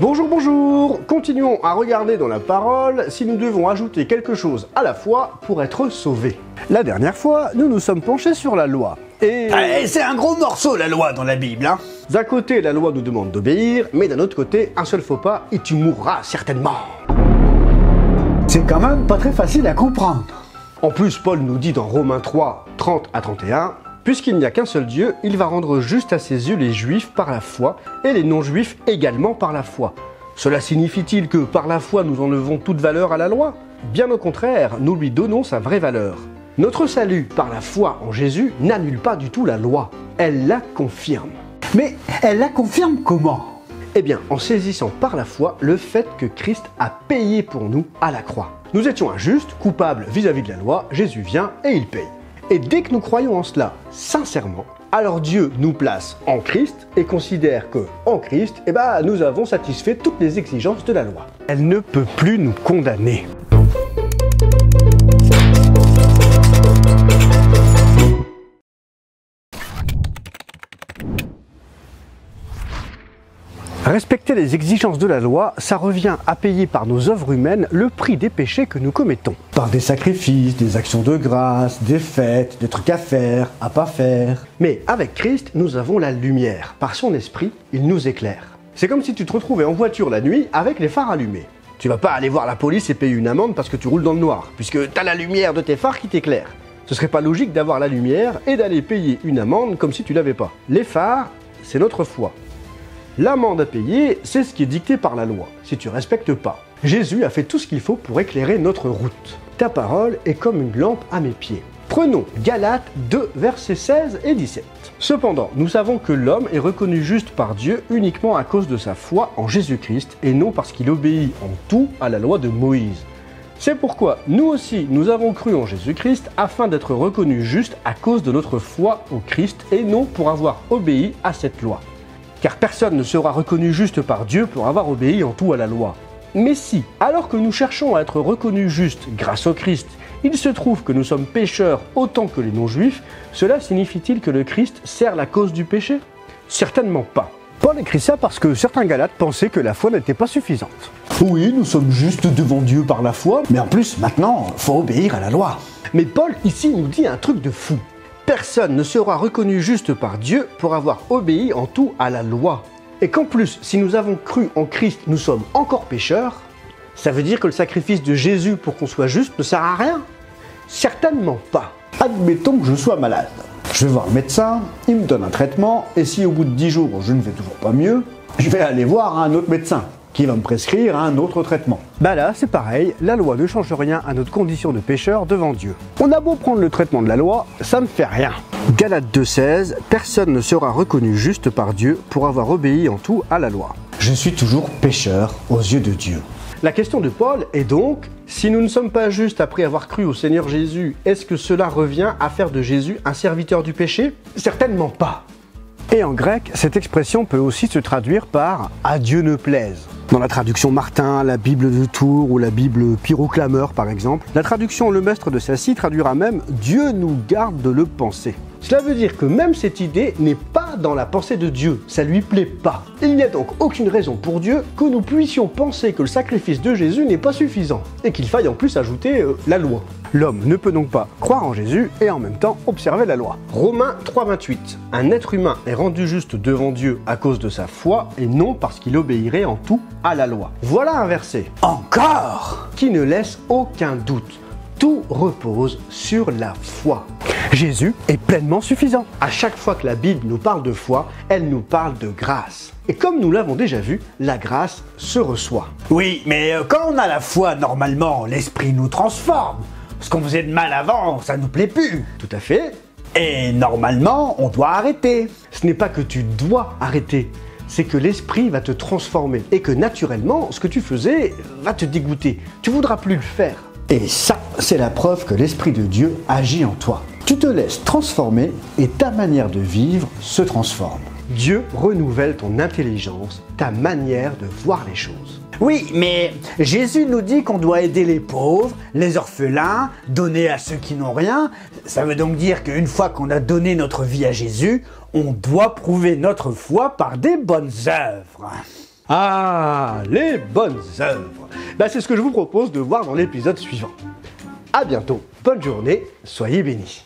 Bonjour, bonjour Continuons à regarder dans la parole si nous devons ajouter quelque chose à la foi pour être sauvés. La dernière fois, nous nous sommes penchés sur la loi. Et Eh, c'est un gros morceau la loi dans la Bible, hein d'un côté, la loi nous demande d'obéir, mais d'un autre côté, un seul faux pas et tu mourras certainement. C'est quand même pas très facile à comprendre. En plus, Paul nous dit dans Romains 3, 30 à 31, Puisqu'il n'y a qu'un seul Dieu, il va rendre juste à ses yeux les juifs par la foi et les non-juifs également par la foi. Cela signifie-t-il que par la foi nous enlevons toute valeur à la loi? Bien au contraire, nous lui donnons sa vraie valeur. Notre salut par la foi en Jésus n'annule pas du tout la loi, elle la confirme. Mais elle la confirme comment? Eh bien, en saisissant par la foi le fait que Christ a payé pour nous à la croix. Nous étions injustes, coupables vis-à-vis de la loi, Jésus vient et il paye. Et dès que nous croyons en cela sincèrement, alors Dieu nous place en Christ et considère que en Christ, eh ben, nous avons satisfait toutes les exigences de la loi. Elle ne peut plus nous condamner. Respecter les exigences de la loi, ça revient à payer par nos œuvres humaines le prix des péchés que nous commettons. Par des sacrifices, des actions de grâce, des fêtes, des trucs à faire, à pas faire. Mais avec Christ, nous avons la lumière. Par son esprit, il nous éclaire. C'est comme si tu te retrouvais en voiture la nuit avec les phares allumés. Tu vas pas aller voir la police et payer une amende parce que tu roules dans le noir, puisque t'as la lumière de tes phares qui t'éclaire. Ce serait pas logique d'avoir la lumière et d'aller payer une amende comme si tu l'avais pas. Les phares, c'est notre foi. L'amende à payer, c'est ce qui est dicté par la loi, si tu respectes pas. Jésus a fait tout ce qu'il faut pour éclairer notre route. Ta parole est comme une lampe à mes pieds. Prenons Galates 2, versets 16 et 17. Cependant, nous savons que l'homme est reconnu juste par Dieu uniquement à cause de sa foi en Jésus-Christ et non parce qu'il obéit en tout à la loi de Moïse. C'est pourquoi nous aussi, nous avons cru en Jésus-Christ afin d'être reconnus justes à cause de notre foi au Christ et non pour avoir obéi à cette loi. Car personne ne sera reconnu juste par Dieu pour avoir obéi en tout à la loi. Mais si, alors que nous cherchons à être reconnus justes grâce au Christ, il se trouve que nous sommes pécheurs autant que les non-juifs, cela signifie-t-il que le Christ sert la cause du péché? Certainement pas. Paul écrit ça parce que certains Galates pensaient que la foi n'était pas suffisante. Oui, nous sommes juste devant Dieu par la foi, mais en plus, maintenant, faut obéir à la loi. Mais Paul ici nous dit un truc de fou. Personne ne sera reconnu juste par Dieu pour avoir obéi en tout à la loi. Et qu'en plus, si nous avons cru en Christ, nous sommes encore pécheurs, ça veut dire que le sacrifice de Jésus pour qu'on soit juste ne sert à rien Certainement pas. Admettons que je sois malade. Je vais voir le médecin, il me donne un traitement, et si au bout de 10 jours je ne vais toujours pas mieux, je vais aller voir un autre médecin qui va me prescrire un autre traitement. Bah là, c'est pareil, la loi ne change rien à notre condition de pécheur devant Dieu. On a beau prendre le traitement de la loi, ça ne fait rien. Galates 2.16, personne ne sera reconnu juste par Dieu pour avoir obéi en tout à la loi. Je suis toujours pécheur aux yeux de Dieu. La question de Paul est donc, si nous ne sommes pas justes après avoir cru au Seigneur Jésus, est-ce que cela revient à faire de Jésus un serviteur du péché? Certainement pas. Et en grec, cette expression peut aussi se traduire par à Dieu ne plaise. Dans la traduction Martin, la Bible de Tours ou la Bible Pyroclameur par exemple, la traduction Le Maître de Sassy traduira même Dieu nous garde de le penser. Cela veut dire que même cette idée n'est pas dans la pensée de Dieu, ça lui plaît pas. Il n'y a donc aucune raison pour Dieu que nous puissions penser que le sacrifice de Jésus n'est pas suffisant, et qu'il faille en plus ajouter euh, la loi. L'homme ne peut donc pas croire en Jésus et en même temps observer la loi. Romains 3.28 Un être humain est rendu juste devant Dieu à cause de sa foi et non parce qu'il obéirait en tout à la loi. Voilà un verset Encore? Qui ne laisse aucun doute. Tout repose sur la foi. Jésus est pleinement suffisant. À chaque fois que la Bible nous parle de foi, elle nous parle de grâce. Et comme nous l'avons déjà vu, la grâce se reçoit. Oui, mais euh, quand on a la foi, normalement, l'esprit nous transforme. Ce qu'on faisait de mal avant, ça nous plaît plus. Tout à fait. Et normalement, on doit arrêter. Ce n'est pas que tu dois arrêter, c'est que l'esprit va te transformer et que naturellement, ce que tu faisais va te dégoûter. Tu voudras plus le faire. Et ça, c'est la preuve que l'Esprit de Dieu agit en toi. Tu te laisses transformer et ta manière de vivre se transforme. Dieu renouvelle ton intelligence, ta manière de voir les choses. Oui, mais Jésus nous dit qu'on doit aider les pauvres, les orphelins, donner à ceux qui n'ont rien. Ça veut donc dire qu'une fois qu'on a donné notre vie à Jésus, on doit prouver notre foi par des bonnes œuvres. Ah, les bonnes œuvres bah, C'est ce que je vous propose de voir dans l'épisode suivant. A bientôt, bonne journée, soyez bénis